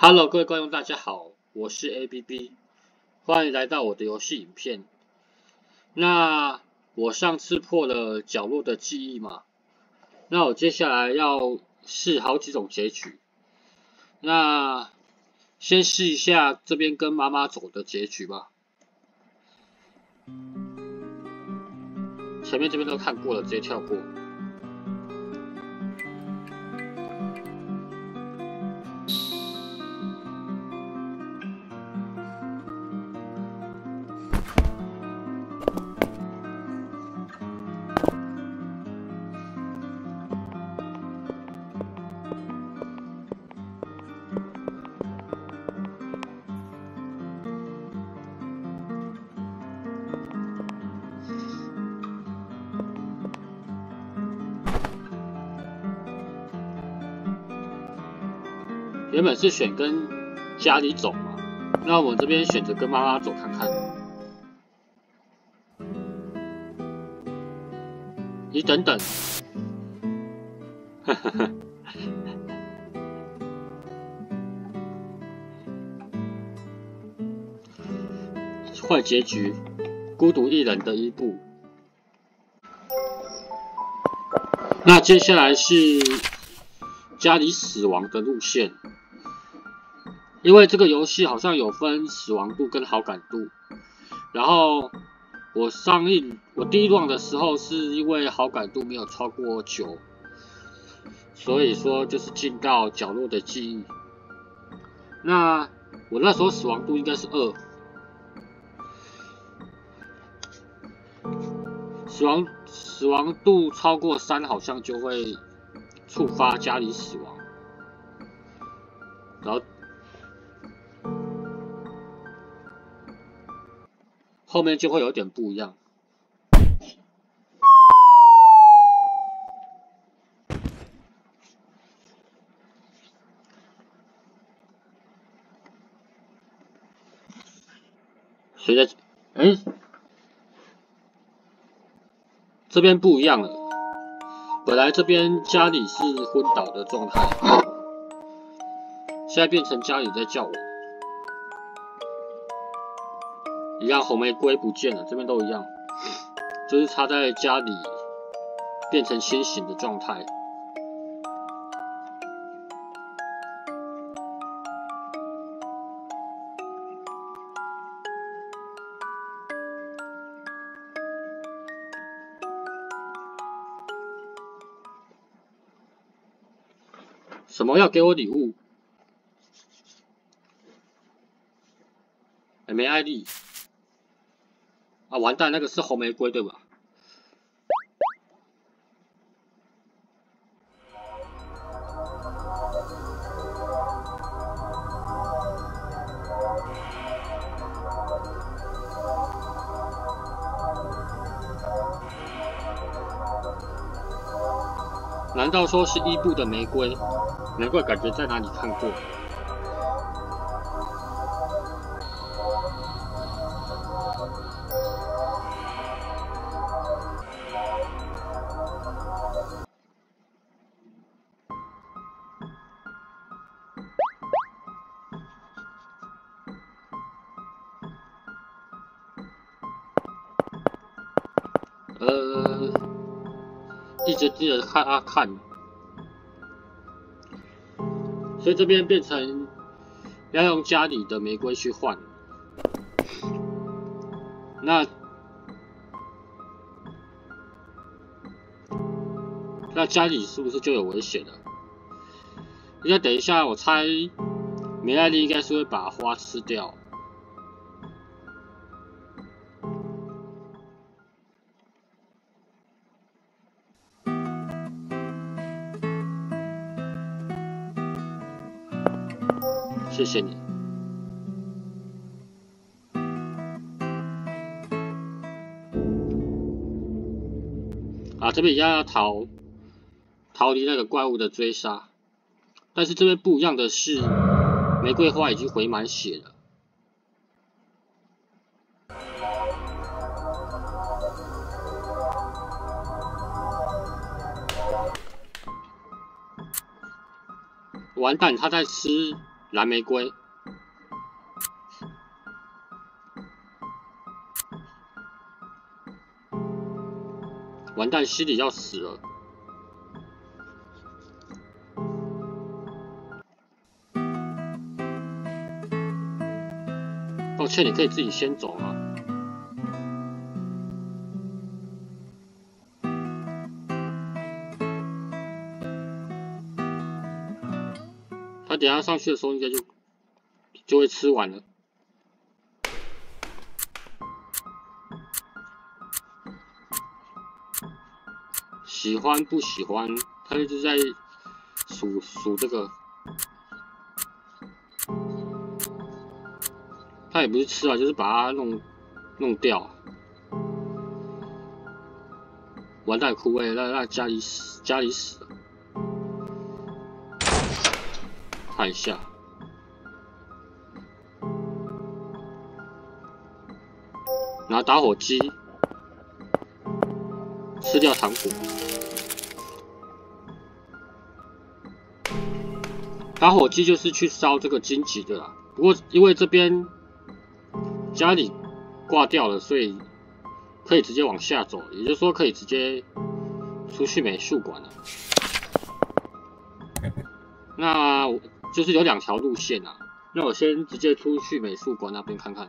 Hello，各位观众，大家好，我是 ABB，欢迎来到我的游戏影片。那我上次破了角落的记忆嘛，那我接下来要试好几种结局。那先试一下这边跟妈妈走的结局吧。前面这边都看过了，直接跳过。原本是选跟家里走嘛，那我这边选择跟妈妈走看看。你等等，哈哈哈，坏结局，孤独一人的一步。那接下来是家里死亡的路线。因为这个游戏好像有分死亡度跟好感度，然后我上映我第一段的时候是因为好感度没有超过九，所以说就是进到角落的记忆。那我那时候死亡度应该是二，死亡死亡度超过三好像就会触发家里死亡，然后。后面就会有点不一样。谁在？哎，这边不一样了。本来这边家里是昏倒的状态，现在变成家里在叫我。一样红玫瑰不见了，这边都一样，就是插在家里变成清醒的状态。什么要给我礼物？没爱丽。啊，完蛋，那个是红玫瑰对吧？难道说是伊布的玫瑰？难怪感觉在哪里看过。一直盯着看啊看，所以这边变成要用家里的玫瑰去换，那那家里是不是就有危险了？应该等一下，我猜梅艾丽应该是会把花吃掉。谢谢你。啊，这边一样要逃，逃离那个怪物的追杀。但是这边不一样的是，玫瑰花已经回满血了。完蛋，他在吃蓝玫瑰。完蛋，西里要死了。抱歉，你可以自己先走了。等下上去的时候，应该就就会吃完了。喜欢不喜欢？他一直在数数这个。他也不是吃啊，就是把它弄弄掉。完蛋，枯萎，那那家里，家里死了。看一下，拿打火机吃掉糖果。打火机就是去烧这个荆棘的啦。不过因为这边家里挂掉了，所以可以直接往下走，也就是说可以直接出去美术馆了。那。就是有两条路线啊，那我先直接出去美术馆那边看看。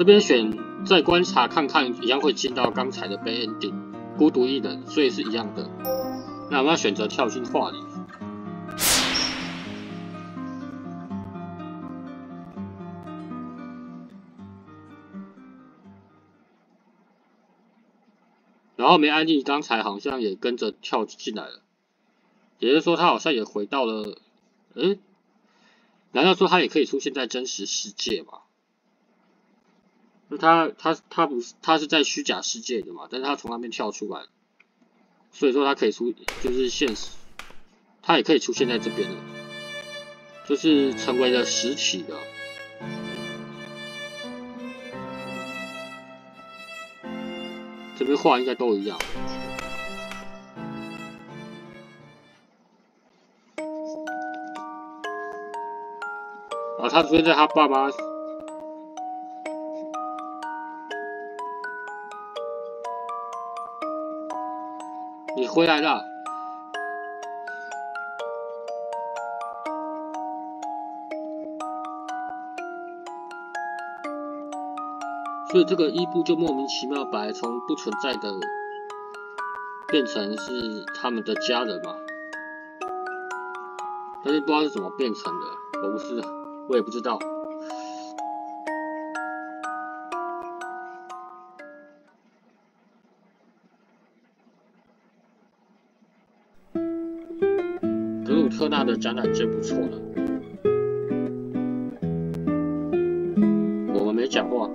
这边选再观察看看，一样会进到刚才的 b ending，孤独一人，所以是一样的。那我们要选择跳进画里，然后梅安妮刚才好像也跟着跳进来了，也就是说他好像也回到了，嗯，难道说他也可以出现在真实世界吗？那他他他不是他是在虚假世界的嘛？但是他从那边跳出来，所以说他可以出就是现实，他也可以出现在这边的，就是成为了实体的。这边画应该都一样。啊，他出现在他爸妈。回来了，所以这个伊布就莫名其妙，本来从不存在的变成是他们的家人嘛，但是不知道是怎么变成的，我不是，我也不知道。展览真不错了。我们没讲话。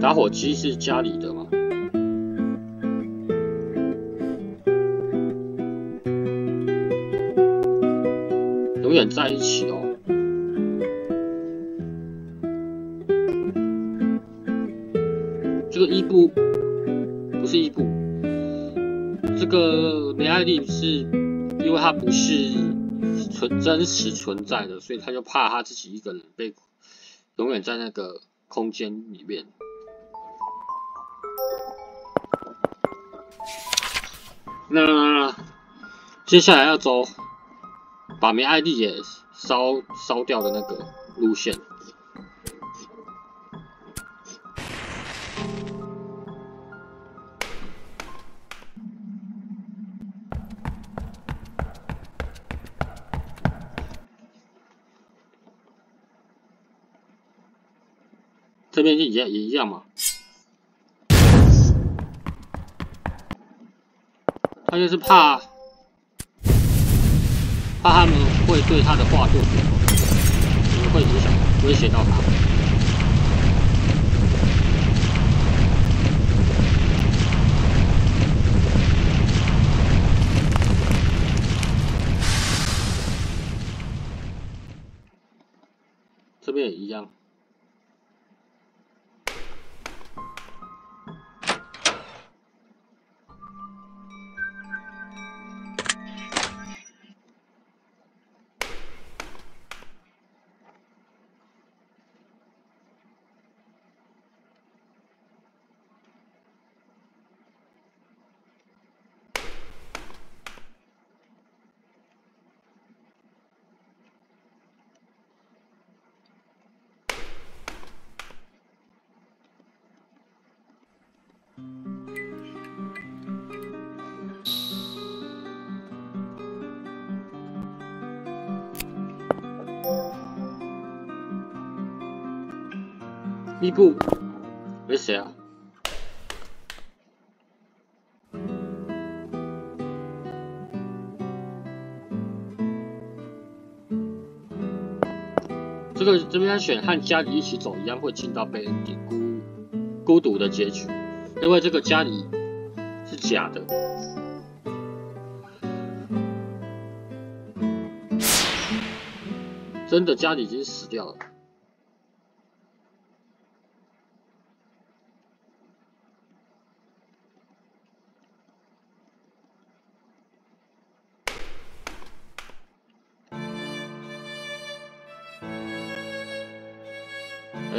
打火机是家里的吗？永远在一起哦。这个伊布不是伊布，这个梅艾丽是。因为他不是存真实存在的，所以他就怕他自己一个人被永远在那个空间里面。那接下来要走把梅艾丽也烧烧掉的那个路线。这边也也一样嘛。他就是怕，怕他们会对他的话做什么，可能会影响、威胁到他。伊布，你是谁啊？这个这边选和家里一起走一样，会进到被人点孤孤独的结局，因为这个家里是假的，真的家里已经死掉了。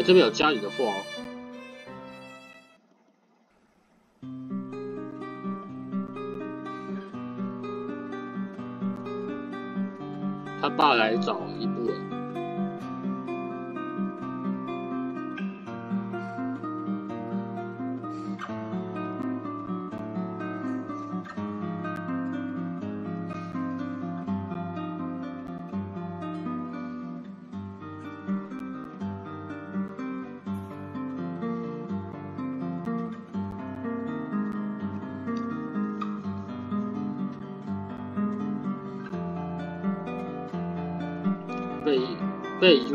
这边有家里的货哦。他爸来找一部了。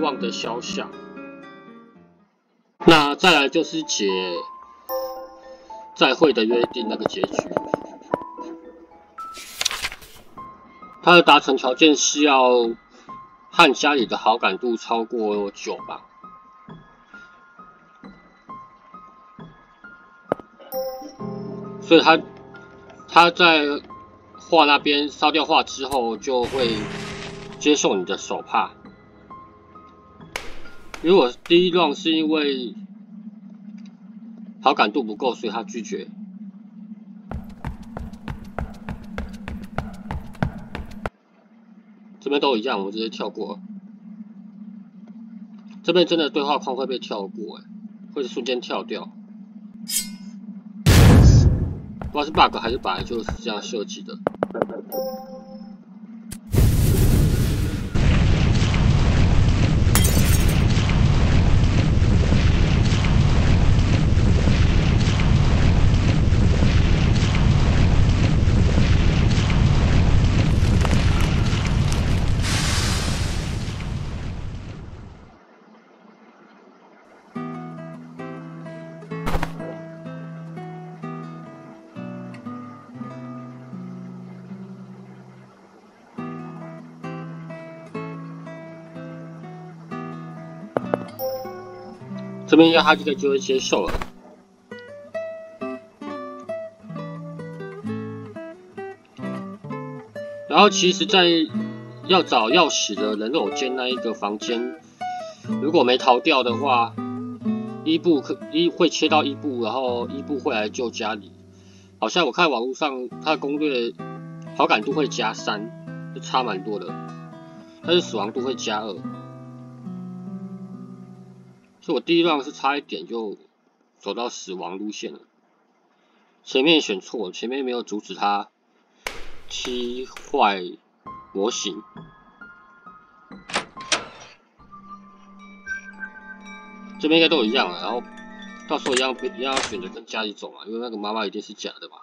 望的肖像。那再来就是解再会的约定那个结局。他的达成条件是要和家里的好感度超过九吧。所以他他在画那边烧掉画之后，就会接受你的手帕。如果第一段是因为好感度不够，所以他拒绝。这边都一样，我直接跳过。这边真的对话框会被跳过，哎，会瞬间跳掉。不知道是 bug 还是本来就是这样设计的。这边要他这个就会接受了。然后其实，在要找钥匙的人偶间那一个房间，如果没逃掉的话，伊布可伊会切到伊布，然后伊布会来救家里。好像我看网络上他的攻略，好感度会加三，就差蛮多的，但是死亡度会加二。所以我第一段是差一点就走到死亡路线了，前面选错，前面没有阻止他踢坏模型。这边应该都一样了，然后到时候一样一样要选择跟家里走嘛，因为那个妈妈一定是假的嘛。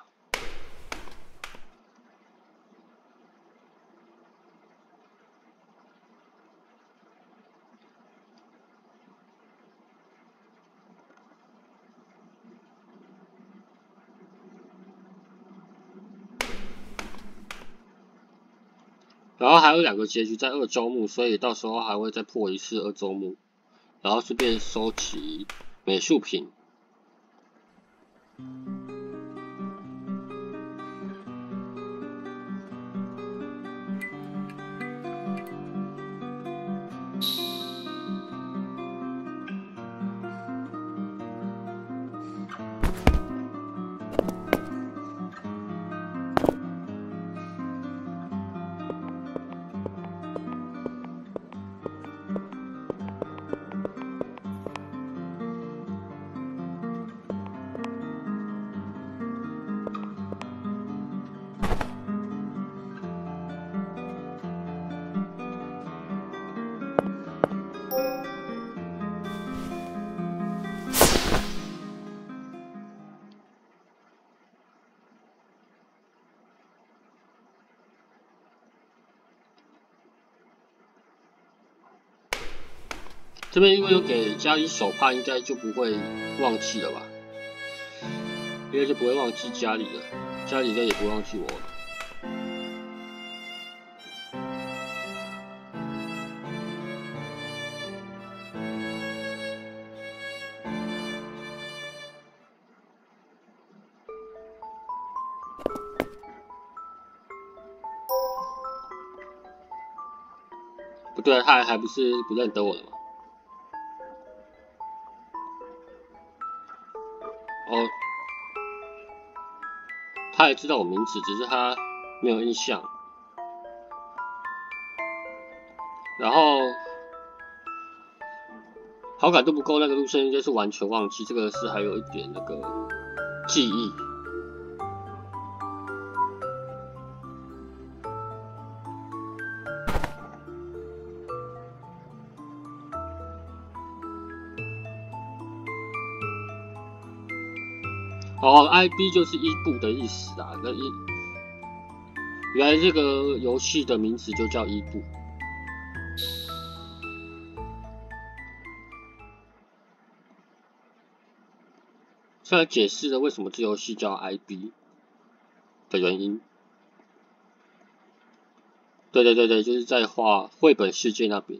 然后还有两个结局在二周目，所以到时候还会再破一次二周目，然后顺便收集美术品。这边因为有给家里手帕，应该就不会忘记了吧？应该就不会忘记家里了，家里应该也不会忘记我。不对，他还还不是不认得我了吗？哦，他也知道我名字，只是他没有印象。然后好感度不够，那个陆生应该是完全忘记。这个是还有一点那个记忆。哦，IB 就是伊布的意思啊。那一原来这个游戏的名字就叫伊布。这来解释了为什么这游戏叫 IB 的原因。对对对对，就是在画绘本世界那边。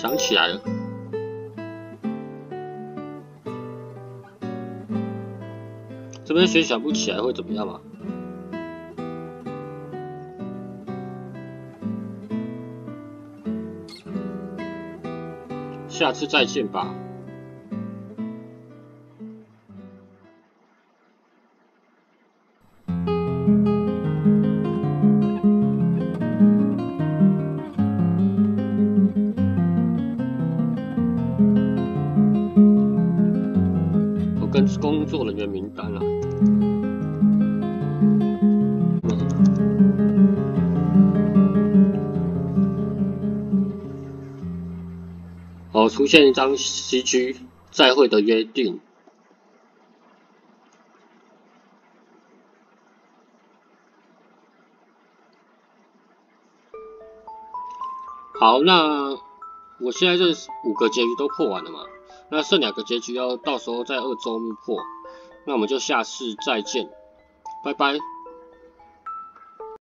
想起来了，这边谁想不起来会怎么样嘛？下次再见吧。跟工作人员名单了。哦，出现一张 CG，再会的约定。好，那我现在这五个结局都破完了嘛？那剩两个结局要到时候在二周目破，那我们就下次再见，拜拜。